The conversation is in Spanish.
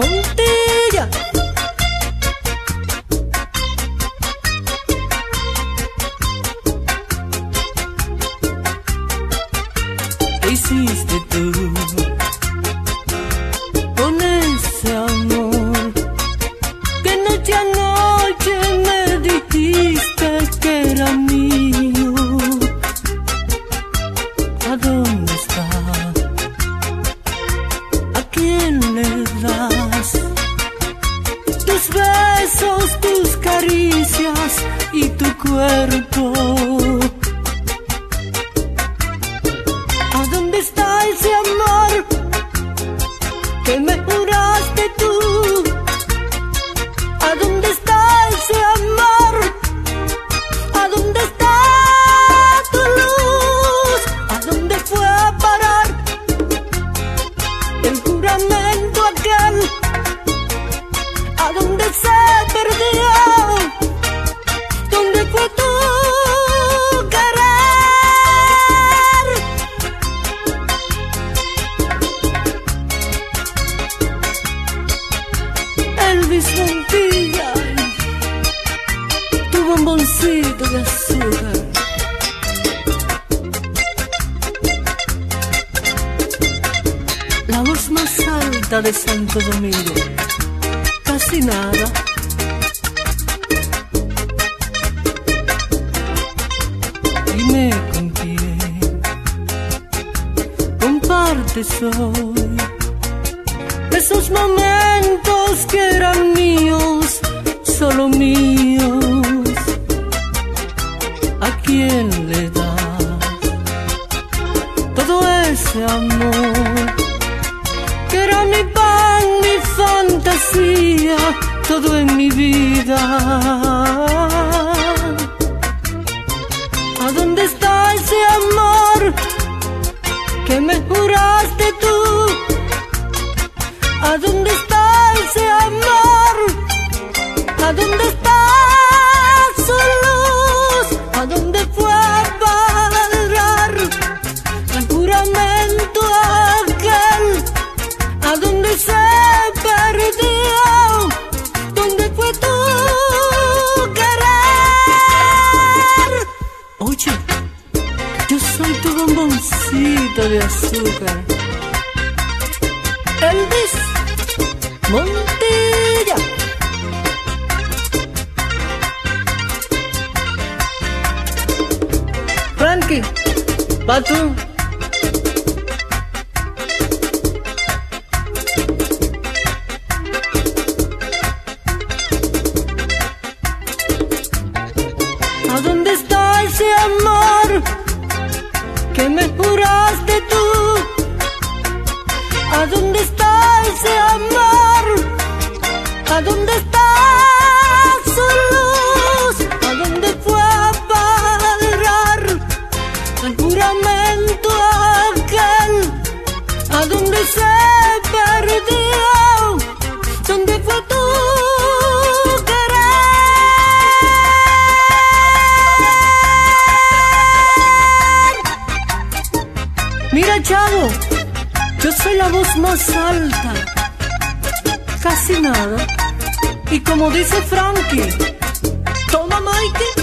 Montilla. ¿Qué hiciste tú con ese amor que noche a noche ¿A dónde está ese amor que me juraste tú? ¿A dónde está ese amor? ¿A dónde está tu luz? ¿A dónde fue a parar el juramento aquel? ¿A dónde se perdió? Tu bomboncito de azúcar. La voz más alta de Santo Domingo, casi nada. Dime con quién compartes hoy esos momentos que eran míos, solo míos. ¿A quién le das todo ese amor? Que era mi pan, mi fantasía, todo en mi vida. Se perdió? ¿Dónde fue tu querer? Oye, yo soy tu bomboncito de azúcar. Elvis Montilla. Frankie, va tú. Ese amor que me juraste Yo soy la voz más alta, casi nada. Y como dice Frankie, toma Mikey,